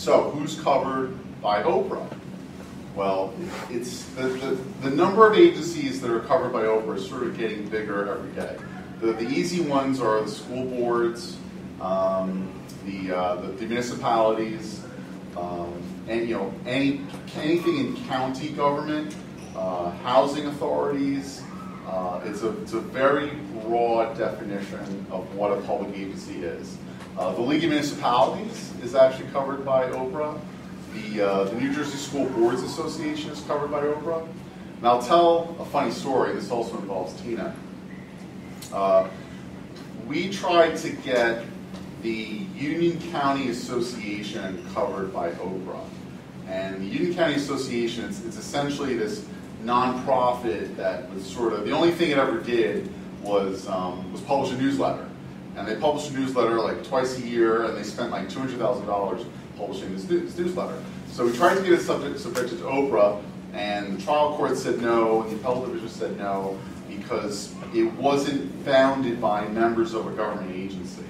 So who's covered by OPRA? Well, it's the, the, the number of agencies that are covered by OPRA is sort of getting bigger every day. The, the easy ones are the school boards, um, the, uh, the, the municipalities, um, and you know any anything in county government, uh, housing authorities. Uh, it's a it's a very broad definition of what a public agency is. Uh, the League of Municipalities is actually covered by OPRA. The, uh, the New Jersey School Boards Association is covered by OPRA. And I'll tell a funny story. This also involves Tina. Uh, we tried to get the Union County Association covered by OPRA. And the Union County Association, it's, it's essentially this nonprofit that was sort of, the only thing it ever did was, um, was publish a newsletter. And they published a newsletter like twice a year, and they spent like $200,000 publishing this, news, this, newsletter. So we tried to get it subject, subjected to OPRA, and the trial court said no, and the appellate division said no, because it wasn't founded by members of a government agency.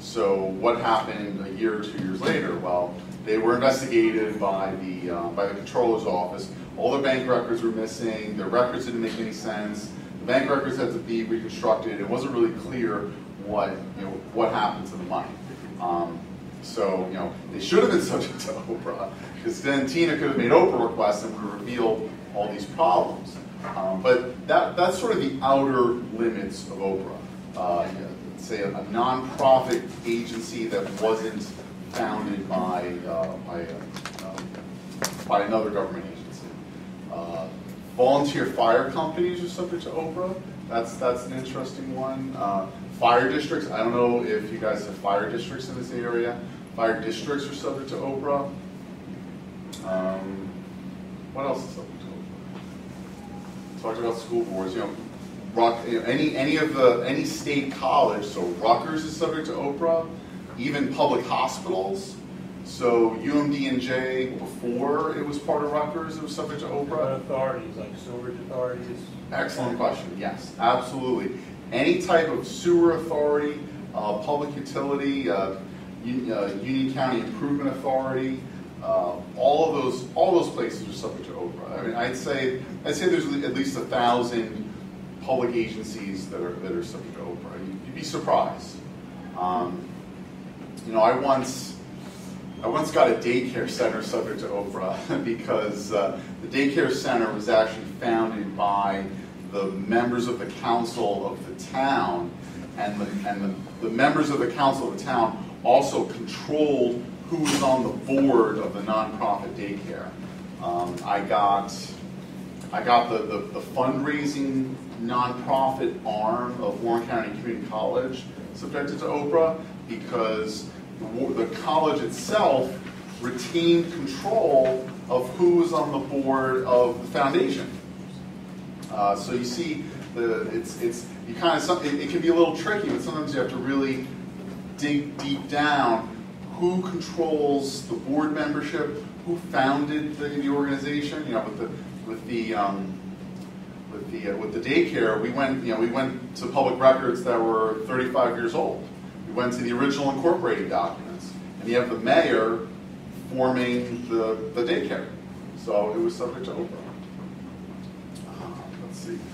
So what happened a year or two years later? Well, they were investigated by the uh, by the controller's office. All their bank records were missing. Their records didn't make any sense. The bank records had to be reconstructed. It wasn't really clear what you know what happened to the money. Um, so you know they should have been subject to OPRA because then Tina could have made OPRA requests and would reveal all these problems. Um, but that that's sort of the outer limits of OPRA. Uh, you know, say a, a nonprofit agency that wasn't founded by uh, by, uh, by another government agency. Uh, volunteer fire companies are subject to OPRA. That's that's an interesting one. Fire districts. I don't know if you guys have fire districts in this area. Fire districts are subject to OPRA. Um, what else is subject to OPRA? Talked about school boards. You know, Ruck, you know, any any of the any state college. So Rutgers is subject to OPRA even public hospitals. So UMDNJ, before it was part of Rutgers, it was subject to OPRA. authorities, like sewage authorities? Excellent question, yes, absolutely. Any type of sewer authority, uh, public utility, uh, uh, Union County Improvement Authority, uh, all of those, all those places are subject to OPRA. I mean, I'd say, I'd say there's at least a thousand public agencies that are that are subject to OPRA. You'd be surprised. Um, you know, I once, I once got a daycare center subject to OPRA because uh, the daycare center was actually founded by the members of the council of the town, and the, and the, the members of the council of the town also controlled who was on the board of the nonprofit daycare. Um, I got, I got the, the, the fundraising nonprofit arm of Warren County Community College subjected to OPRA because the, the college itself retained control of who was on the board of the foundation. Uh, so you see, the, it's, it's, you kind of, it, it can be a little tricky, but sometimes you have to really dig deep down who controls the board membership, who founded the, the organization. You know, with the with the um, with the uh, with the daycare, we went you know we went to public records that were 35 years old. We went to the original incorporating documents, and you have the mayor forming the, the daycare. So it was subject to OPRA see.